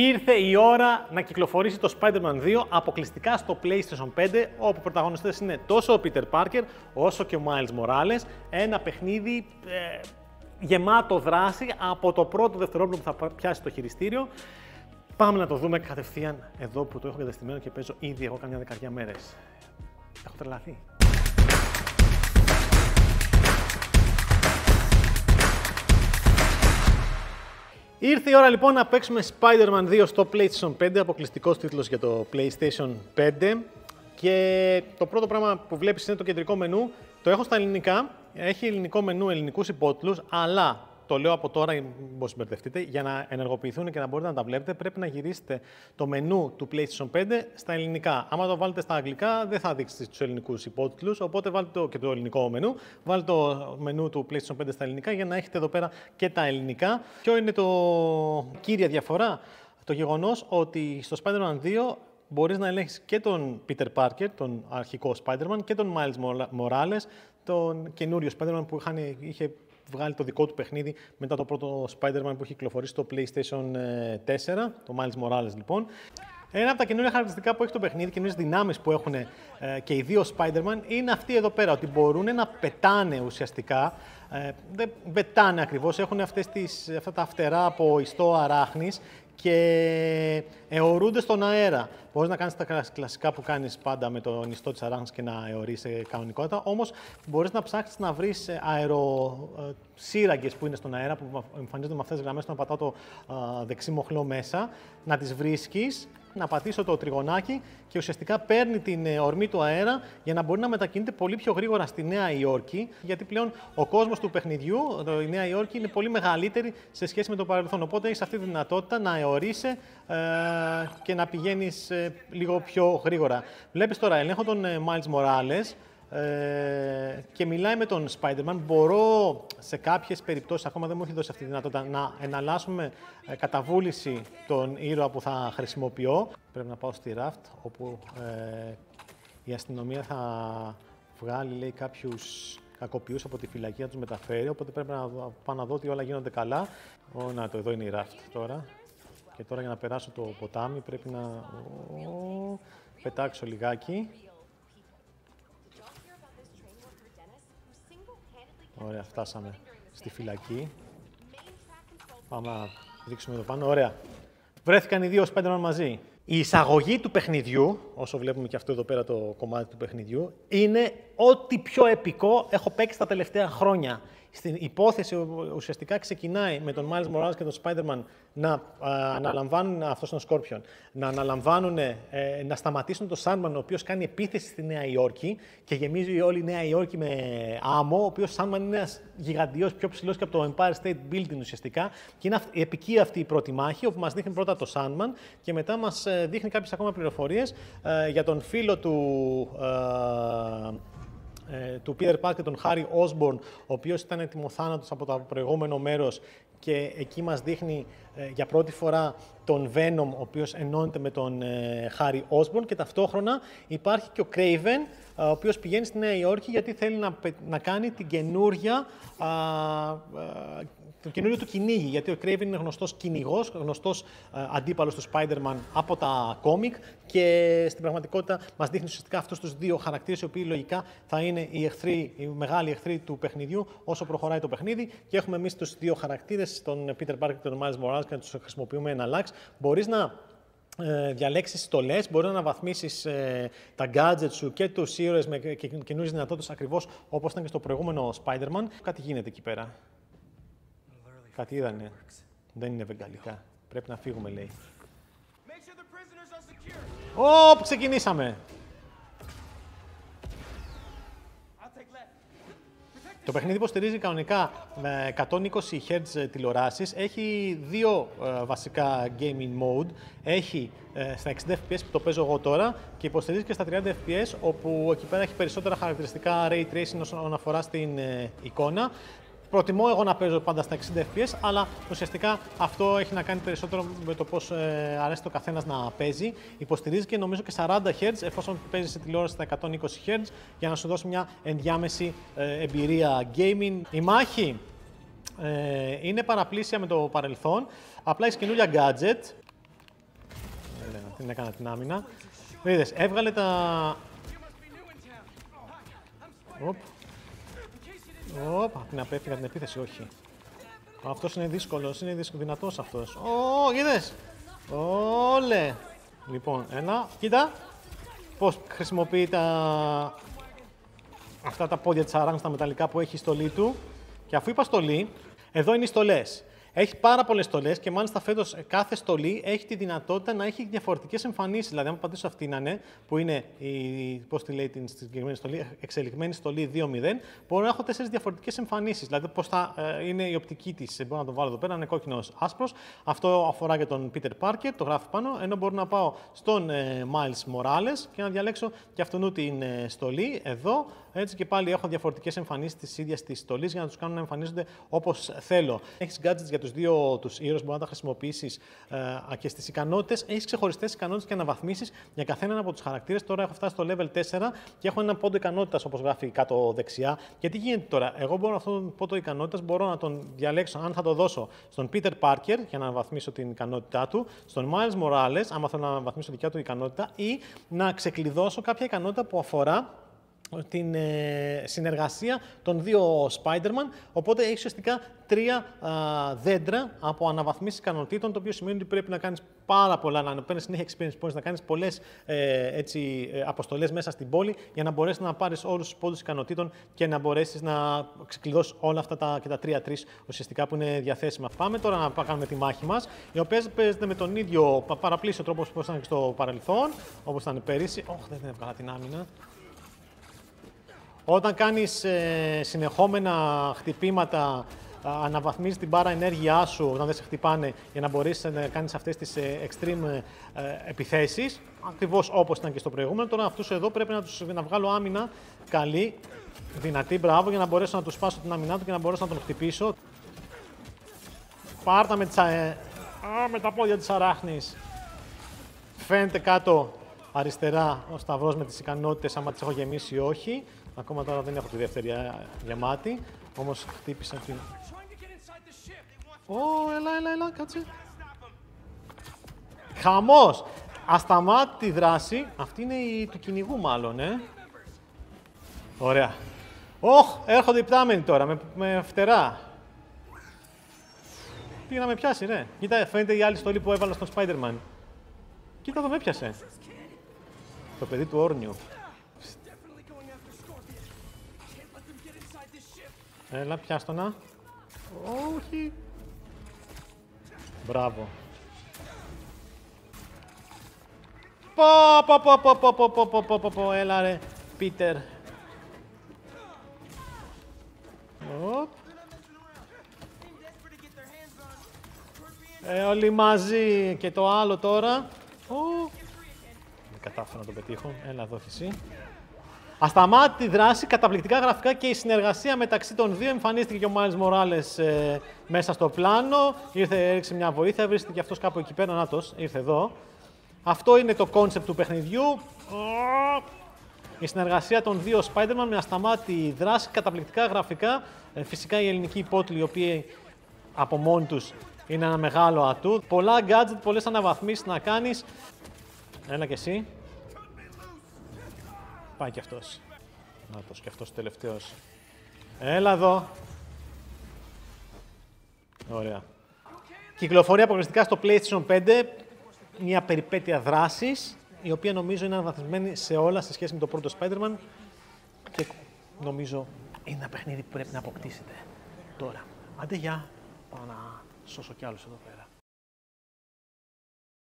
Ήρθε η ώρα να κυκλοφορήσει το Spider-Man 2 αποκλειστικά στο PlayStation 5, όπου πρωταγωνιστές είναι τόσο ο Peter Parker όσο και ο Miles Morales. Ένα παιχνίδι ε, γεμάτο δράση από το πρώτο δευτερόλεπτο που θα πιάσει το χειριστήριο. Πάμε να το δούμε κατευθείαν εδώ που το έχω εγκαταστημένο και παίζω ήδη εγώ καμιά δεκαριά μέρες. Έχω τρελαθεί. Ήρθε η ώρα λοιπόν να παίξουμε Spider-Man 2 στο PlayStation 5, αποκλειστικός τίτλος για το PlayStation 5. Και το πρώτο πράγμα που βλέπεις είναι το κεντρικό μενού. Το έχω στα ελληνικά, έχει ελληνικό μενού, ελληνικούς υπότιτλους, αλλά το λέω από τώρα, μην συμπερδευτείτε, για να ενεργοποιηθούν και να μπορείτε να τα βλέπετε, πρέπει να γυρίσετε το μενού του PlayStation 5 στα ελληνικά. Άμα το βάλετε στα αγγλικά, δεν θα δείξει του ελληνικούς υπότιτλους. Οπότε βάλτε το και το ελληνικό μενού. Βάλτε το μενού του PlayStation 5 στα ελληνικά για να έχετε εδώ πέρα και τα ελληνικά. Ποιο είναι το κύρια διαφορά, το γεγονός ότι στο Spider-Man 2 μπορείς να ελέγχεις και τον Peter Parker, τον αρχικό Spider-Man, και τον Miles Morales, τον καινούριο Spider-Man που είχαν, είχε βγάλει το δικό του παιχνίδι μετά το πρώτο Spider-Man που έχει κυκλοφορήσει στο PlayStation 4, ε, το Miles Morales λοιπόν. Ένα από τα καινούργια χαρακτηριστικά που έχει το παιχνίδι, καινούριε δυνάμεις που έχουν ε, και οι δύο Spider-Man, είναι αυτή εδώ πέρα. Ότι μπορούν να πετάνε ουσιαστικά. Ε, δεν πετάνε ακριβώς, έχουν αυτές τις, αυτά τα φτερά από ιστό αράχνης και αιωρούνται στον αέρα. Μπορείς να κάνεις τα κλασικά που κάνεις πάντα με το νηστό της αράχνης και να αιωρήσει κανονικότητα. Όμως μπορείς να ψάξεις να βρεις αεροσύραγγε που είναι στον αέρα, που εμφανίζονται με αυτές τις γραμμές, όταν πατάω το δεξί μοχλό μέσα, να τις βρίσκεις να πατήσω το τριγωνάκι και ουσιαστικά παίρνει την ε, ορμή του αέρα για να μπορεί να μετακινείται πολύ πιο γρήγορα στη Νέα Υόρκη, γιατί πλέον ο κόσμος του παιχνιδιού, η Νέα Υόρκη, είναι πολύ μεγαλύτερη σε σχέση με το παρελθόν. Οπότε έχεις αυτή τη δυνατότητα να αιωρείσαι ε, και να πηγαίνεις ε, λίγο πιο γρήγορα. Βλέπεις τώρα, ελέγχω τον ε, Miles Morales, ε, και μιλάει με τον Spider-Man. Μπορώ σε κάποιες περιπτώσεις, ακόμα δεν μου έχει δώσει αυτή τη δυνατότητα, να εναλλάσσουμε ε, καταβούληση τον ήρωα που θα χρησιμοποιώ. Πρέπει να πάω στη Raft, όπου ε, η αστυνομία θα βγάλει λέει, κάποιους κακοποιούς από τη φυλακή να τους μεταφέρει, οπότε πρέπει να πάω να δω ότι όλα γίνονται καλά. Ω, να το, εδώ είναι η Raft τώρα. Και τώρα για να περάσω το ποτάμι πρέπει να ο, πετάξω λιγάκι. Ωραία, φτάσαμε στη φυλακή. Πάμε να δείξουμε εδώ πάνω. Ωραία. Βρέθηκαν οι δύο Spider-Man μαζί. Η εισαγωγή του παιχνιδιού, όσο βλέπουμε και αυτό εδώ πέρα το κομμάτι του παιχνιδιού, είναι ό,τι πιο επικό έχω παίξει τα τελευταία χρόνια. Στην υπόθεση ουσιαστικά ξεκινάει με τον Miles Morales και τον Spider-Man να αναλαμβάνουν, αυτός είναι ο Scorpion, να αναλαμβάνουν, ε, να σταματήσουν τον Sandman, ο οποίος κάνει επίθεση στη Νέα Υόρκη και γεμίζει όλη η Νέα Υόρκη με άμμο, ο οποίος Sandman είναι ένας γιγαντιός, πιο ψηλός και από το Empire State Building ουσιαστικά. Και είναι η επική αυτή η πρώτη μάχη, όπου μας δείχνει πρώτα το Sandman και μετά μας ε, δείχνει κάποιες ακόμα πληροφορίες ε, για τον φίλο του ε, του Peter Parker, τον Harry Osborn, ο οποίος ήταν έτοιμο θάνατος από το προηγούμενο μέρος και εκεί μας δείχνει ε, για πρώτη φορά τον Venom, ο οποίος ενώνεται με τον ε, Harry Osborn και ταυτόχρονα υπάρχει και ο Craven, ο οποίος πηγαίνει στη Νέα Υόρκη γιατί θέλει να, να κάνει την καινούρια το καινούριο του κυνήγι, γιατί ο Craven είναι γνωστός κυνηγός, γνωστός ε, αντίπαλος του Spider-Man από τα κόμικ και στην πραγματικότητα μας δείχνει ουσιαστικά αυτούς τους δύο χαρακτήρες, οι οποίοι λογικά θα είναι οι, εχθροί, οι μεγάλοι εχθροί του παιχνιδιού όσο προχωράει το παιχνίδι. Και έχουμε εμείς τους δύο χαρακτήρες, τον Peter Parker και τον Miles Morales, και να τους χρησιμοποιούμε εναλλάξ. Μπορείς να ε, διαλέξεις στολές, μπορείς να αναβαθμίσεις ε, τα gadgets σου και τους ήρωες με καινούριες δυνατότητες ακριβώς όπως ήταν και στο προηγούμενο Spider-Man. Κάτι γίνεται εκεί πέρα. Κάτι είδανε. Δεν είναι βεγγαλικά. Πρέπει να φύγουμε, λέει. Ωπ, ξεκινήσαμε. Το παιχνίδι υποστηρίζει κανονικά με 120 Hz τηλεοράσεις. Έχει δύο ε, βασικά gaming mode. Έχει ε, στα 60 FPS που το παίζω εγώ τώρα και υποστηρίζει και στα 30 FPS όπου εκεί πέρα έχει περισσότερα χαρακτηριστικά ray tracing όσον αφορά στην ε, εικόνα. Προτιμώ εγώ να παίζω πάντα στα 60 FPS, αλλά ουσιαστικά αυτό έχει να κάνει περισσότερο με το πώς ε, αρέσει το καθένας να παίζει. Υποστηρίζει και νομίζω και 40 Hz, εφόσον παίζει σε τηλεόραση στα 120 Hz, για να σου δώσει μια ενδιάμεση ε, εμπειρία gaming. Η μάχη ε, είναι παραπλήσια με το παρελθόν. Απλά έχεις καινούργια gadget. την έκανα την άμυνα. Είδες, έβγαλε τα... Οπ. Οπ, την απέφυγα την επίθεση, όχι. Αυτός είναι δύσκολος, είναι δύσκολο, δυνατός αυτός. Ω, είδες. Όλε. Λοιπόν, ένα, κοίτα. Πώς χρησιμοποιεί τα... Αυτά τα πόδια της αράνγκ στα μεταλλικά που έχει η στολή του. Και αφού είπα στολή, εδώ είναι οι στολές. Έχει πάρα πολλές στολές και μάλιστα φέτος κάθε στολή έχει τη δυνατότητα να έχει διαφορετικές εμφανίσεις. Δηλαδή, αν πατήσω αυτή να είναι, που είναι η, πώς τη λέει την συγκεκριμένη στολή, εξελιγμένη στολή 2.0, μπορώ να έχω τέσσερις διαφορετικές εμφανίσεις. Δηλαδή, πώς θα ε, είναι η οπτική της. Μπορώ να το βάλω εδώ πέρα, είναι κόκκινος άσπρος. Αυτό αφορά και τον Peter Parker, το γράφει πάνω. Ενώ μπορώ να πάω στον ε, Miles Morales και να διαλέξω και αυτόν την ε, στολή εδώ. Έτσι και πάλι έχω διαφορετικές εμφανίσεις της ίδιας της στολής για να τους κάνω να εμφανίζονται όπως θέλω. Έχεις gadgets για τους δύο τους ήρωες, μπορεί να τα χρησιμοποιήσεις ε, και στις ικανότητες. Έχεις ξεχωριστές ικανότητες και αναβαθμίσεις για καθέναν από τους χαρακτήρες. Τώρα έχω φτάσει στο level 4 και έχω ένα πόντο ικανότητας όπως γράφει κάτω δεξιά. Και τι γίνεται τώρα, εγώ μπορώ αυτόν τον πόντο ικανότητας μπορώ να τον διαλέξω αν θα το δώσω στον Peter Parker για να αναβαθμίσω την ικανότητά του, στον Miles Morales, άμα θέλω να αναβαθμίσω δικιά του ικανότητα, ή να ξεκλειδώσω κάποια ικανότητα που αφορά την ε, συνεργασία των δύο Spider-Man, οπότε έχει ουσιαστικά τρία α, δέντρα από αναβαθμίσεις ικανοτήτων, το οποίο σημαίνει ότι πρέπει να κάνεις πάρα πολλά, να παίρνεις συνέχεια experience points, να κάνεις πολλές ε, έτσι, ε, αποστολές μέσα στην πόλη για να μπορέσεις να πάρεις όλους τους πόντους ικανοτήτων και να μπορέσεις να ξεκλειδώσεις όλα αυτά τα, και τα τρία-τρεις ουσιαστικά που είναι διαθέσιμα. Πάμε τώρα να κάνουμε τη μάχη μας, η οποία παίζεται με τον ίδιο παραπλήσιο τρόπο όπως ήταν και στο παρελθόν, όπως ήταν πέρυσι. Όχι, δεν έβγαλα την άμυνα. Όταν κάνεις ε, συνεχόμενα χτυπήματα, αναβαθμίζεις την πάρα ενέργειά σου όταν δεν σε χτυπάνε για να μπορείς να κάνεις αυτές τις ε, extreme ε, επιθέσεις, ακριβώς όπως ήταν και στο προηγούμενο. Τώρα αυτούς εδώ πρέπει να, τους, να βγάλω άμυνα καλή, δυνατή, μπράβο, για να μπορέσω να τους σπάσω την άμυνά του και να μπορέσω να τον χτυπήσω. Πάρτα με, τις, α, με τα πόδια της αράχνης. Φαίνεται κάτω αριστερά ο σταυρός με τις ικανότητες, άμα τις έχω γεμίσει ή όχι. Ακόμα τώρα δεν έχω τη δεύτερη γεμάτη, όμως χτύπησα την... Ω, έλα, έλα, έλα, κάτσε. Χαμός! Ασταμάτητη δράση. Αυτή είναι η του κυνηγού μάλλον, ε. Ωραία. Όχ, έρχονται οι πτάμενοι τώρα, με, με φτερά. Πήγα να με πιάσει, ρε. Κοίτα, φαίνεται η άλλη στολή που έβαλα στον Spider-Man. Κοίτα, το με πιάσε. Το παιδί του όρνιου. Έλα, πιάστονα. Όχι. Μπράβο. Πω, πω, πω, πω, πω, πω, πω, πω, πω, πω, έλα ρε, Πίτερ. Οπ. Ε, όλοι μαζί. Και το άλλο τώρα. Δεν κατάφερα να το πετύχω. Έλα εδώ εσύ. Ασταμάτητη δράση, καταπληκτικά γραφικά και η συνεργασία μεταξύ των δύο. Εμφανίστηκε και ο Μάιλς Μοράλες ε, μέσα στο πλάνο. Ήρθε, έριξε μια βοήθεια, βρίσκεται και αυτός κάπου εκεί πέρα. Να ήρθε εδώ. Αυτό είναι το concept του παιχνιδιού. Η συνεργασία των δύο Spider-Man με ασταμάτητη δράση, καταπληκτικά γραφικά. Ε, φυσικά η ελληνική υπότιλη, οι οποίοι από μόνοι τους είναι ένα μεγάλο ατού. Πολλά gadget, πολλές αναβαθμίσεις να κάνεις. Έλα και εσύ. Πάει κι αυτός. Να το και αυτός τελευταίος. Έλα εδώ. Ωραία. Κυκλοφορεί αποκλειστικά στο PlayStation 5 μια περιπέτεια δράσης, η οποία νομίζω είναι αναβαθμισμένη σε όλα σε σχέση με το πρώτο Spider-Man και νομίζω είναι ένα παιχνίδι που πρέπει να αποκτήσετε τώρα. Άντε γεια, πάω να σώσω κι άλλους εδώ πέρα.